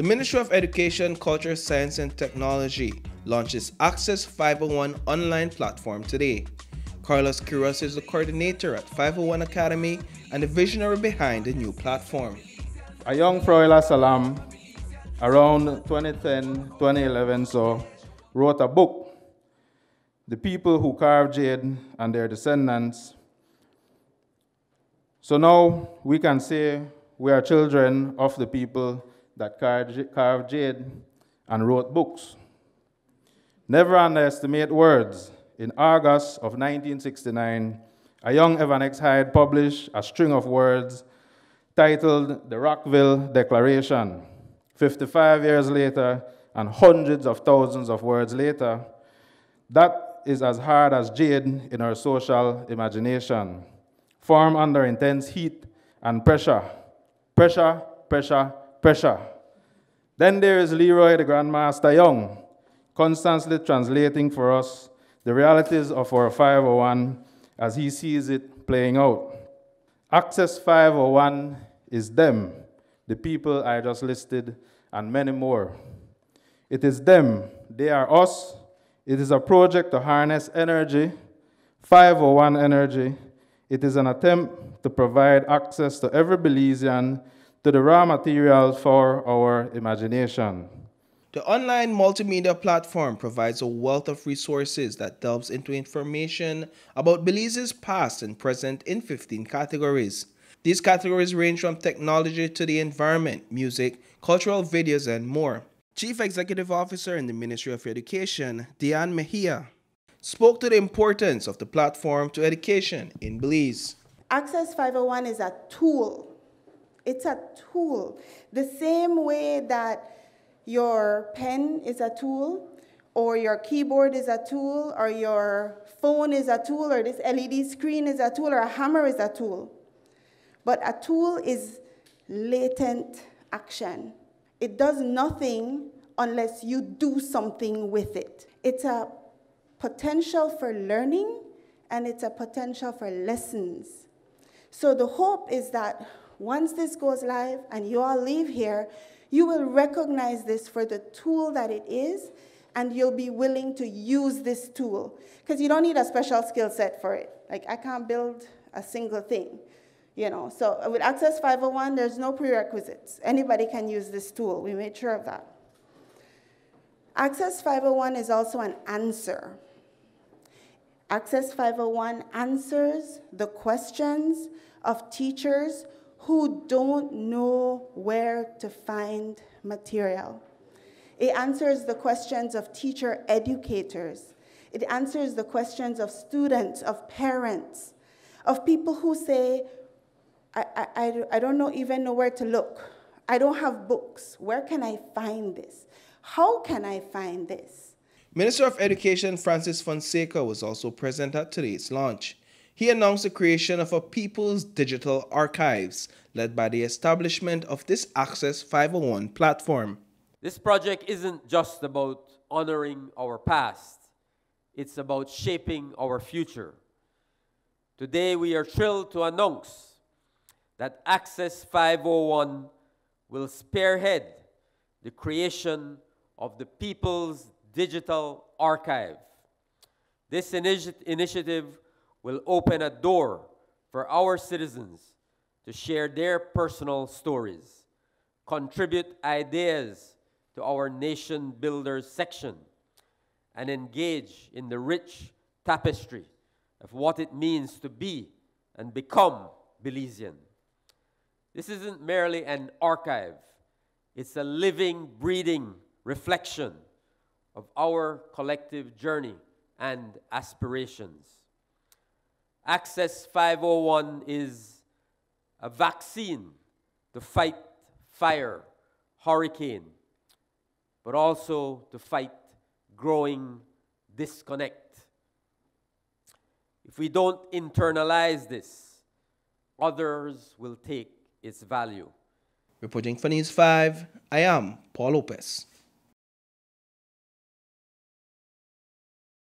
The Ministry of Education, Culture, Science and Technology launches Access 501 online platform today. Carlos Quiros is the coordinator at 501 Academy and the visionary behind the new platform. A young Froyla Tzalam, around 2010, 2011, so wrote a book, The People Who Carved Jade and Their Descendants. So now we can say we are children of the people that carved jade and wrote books. Never underestimate words. In August of 1969, a young Evan X. Hyde published a string of words titled The Rockville Declaration. 55 years later, and hundreds of thousands of words later, that is as hard as jade in our social imagination, formed under intense heat and pressure. Pressure, pressure, pressure. Then there is Leroy the Grandmaster Young, constantly translating for us the realities of our 501 as he sees it playing out. Access 501 is them, the people I just listed, and many more. It is them, they are us. It is a project to harness energy, 501 energy. It is an attempt to provide access to every Belizean to the raw materials for our imagination. The online multimedia platform provides a wealth of resources that delves into information about Belize's past and present in 15 categories. These categories range from technology to the environment, music, cultural videos, and more. Chief Executive Officer in the Ministry of Education, Dian Maheia, spoke to the importance of the platform to education in Belize. Access 501 is a tool. It's a tool. The same way that your pen is a tool, or your keyboard is a tool, or your phone is a tool, or this LED screen is a tool, or a hammer is a tool. But a tool is latent action. It does nothing unless you do something with it. It's a potential for learning and it's a potential for lessons. So the hope is that once this goes live and you all leave here, you will recognize this for the tool that it is, and you'll be willing to use this tool. Because you don't need a special skill set for it. Like, I can't build a single thing. You know, so uh, with Access 501, there's no prerequisites. Anybody can use this tool. We made sure of that. Access 501 is also an answer. Access 501 answers the questions of teachers who don't know where to find material. It answers the questions of teacher educators. It answers the questions of students, of parents, of people who say, I, I, I don't know, even know where to look. I don't have books. Where can I find this? How can I find this? Minister of Education Francis Fonseca was also present at today's launch he announced the creation of a People's Digital Archives, led by the establishment of this Access 501 platform. This project isn't just about honoring our past, it's about shaping our future. Today, we are thrilled to announce that Access 501 will spearhead the creation of the People's Digital Archive. This initi initiative will open a door for our citizens to share their personal stories, contribute ideas to our Nation Builders section, and engage in the rich tapestry of what it means to be and become Belizean. This isn't merely an archive, it's a living, breathing reflection of our collective journey and aspirations. Access 501 is a vaccine to fight fire, hurricane, but also to fight growing disconnect. If we don't internalize this, others will take its value. Reporting for News 5, I am Paul Lopez.